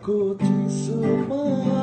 takut di semua